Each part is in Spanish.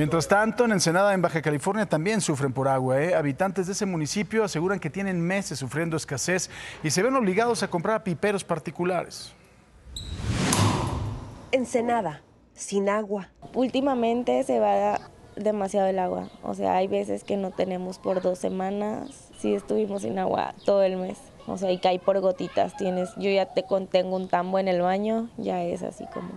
Mientras tanto, en Ensenada, en Baja California, también sufren por agua. ¿eh? Habitantes de ese municipio aseguran que tienen meses sufriendo escasez y se ven obligados a comprar piperos particulares. Ensenada, sin agua. Últimamente se va demasiado el agua. O sea, hay veces que no tenemos por dos semanas. Sí estuvimos sin agua todo el mes. O sea, y cae por gotitas. Tienes, yo ya te contengo un tambo en el baño, ya es así como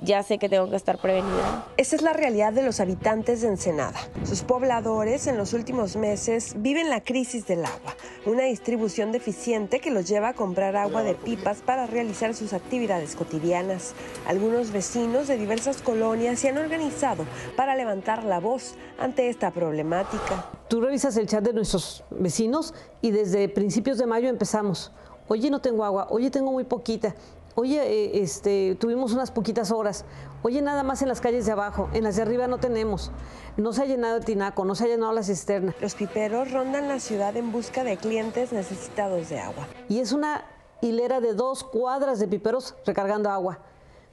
ya sé que tengo que estar prevenida. Esa es la realidad de los habitantes de Ensenada. Sus pobladores en los últimos meses viven la crisis del agua, una distribución deficiente que los lleva a comprar agua de pipas para realizar sus actividades cotidianas. Algunos vecinos de diversas colonias se han organizado para levantar la voz ante esta problemática. Tú revisas el chat de nuestros vecinos y desde principios de mayo empezamos. Oye, no tengo agua, oye, tengo muy poquita oye, eh, este, tuvimos unas poquitas horas, oye, nada más en las calles de abajo, en las de arriba no tenemos, no se ha llenado el tinaco, no se ha llenado la cisterna. Los piperos rondan la ciudad en busca de clientes necesitados de agua. Y es una hilera de dos cuadras de piperos recargando agua.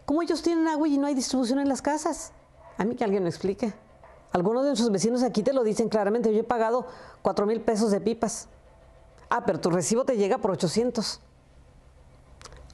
¿Cómo ellos tienen agua y no hay distribución en las casas? A mí que alguien me explique. Algunos de nuestros vecinos aquí te lo dicen claramente, yo he pagado cuatro mil pesos de pipas. Ah, pero tu recibo te llega por 800.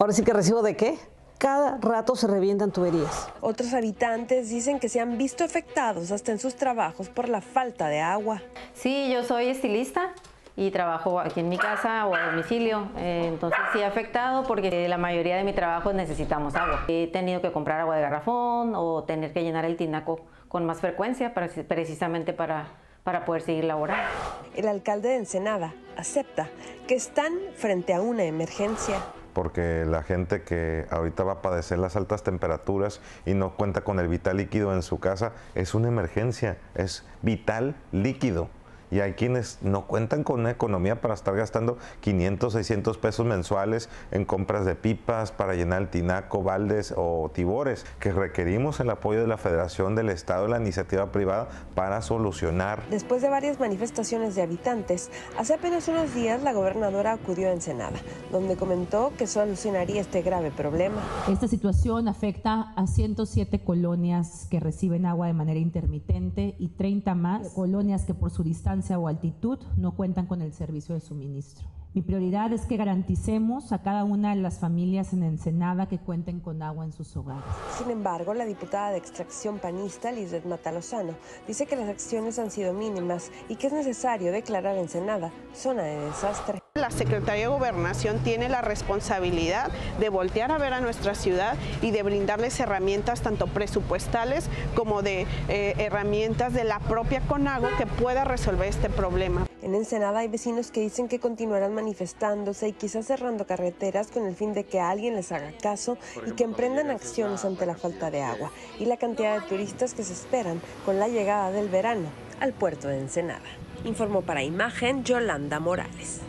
Ahora sí que recibo de qué? Cada rato se revientan tuberías. Otros habitantes dicen que se han visto afectados hasta en sus trabajos por la falta de agua. Sí, yo soy estilista y trabajo aquí en mi casa o a domicilio. Eh, entonces sí afectado porque la mayoría de mi trabajo necesitamos agua. He tenido que comprar agua de garrafón o tener que llenar el tinaco con más frecuencia precisamente para, para poder seguir laborando. El alcalde de Ensenada acepta que están frente a una emergencia porque la gente que ahorita va a padecer las altas temperaturas y no cuenta con el vital líquido en su casa, es una emergencia, es vital líquido y hay quienes no cuentan con una economía para estar gastando 500, 600 pesos mensuales en compras de pipas para llenar el tinaco, baldes o tibores, que requerimos el apoyo de la Federación del Estado y la iniciativa privada para solucionar. Después de varias manifestaciones de habitantes, hace apenas unos días la gobernadora acudió a Ensenada, donde comentó que solucionaría este grave problema. Esta situación afecta a 107 colonias que reciben agua de manera intermitente y 30 más colonias que por su distancia o altitud no cuentan con el servicio de suministro. Mi prioridad es que garanticemos a cada una de las familias en Ensenada que cuenten con agua en sus hogares. Sin embargo, la diputada de extracción panista, Lizeth Matalozano, dice que las acciones han sido mínimas y que es necesario declarar Ensenada zona de desastre. La Secretaría de Gobernación tiene la responsabilidad de voltear a ver a nuestra ciudad y de brindarles herramientas tanto presupuestales como de eh, herramientas de la propia CONAGO que pueda resolver este problema. En Ensenada hay vecinos que dicen que continuarán manifestándose y quizás cerrando carreteras con el fin de que alguien les haga caso y que emprendan acciones ante la falta de agua y la cantidad de turistas que se esperan con la llegada del verano al puerto de Ensenada. Informó para Imagen Yolanda Morales.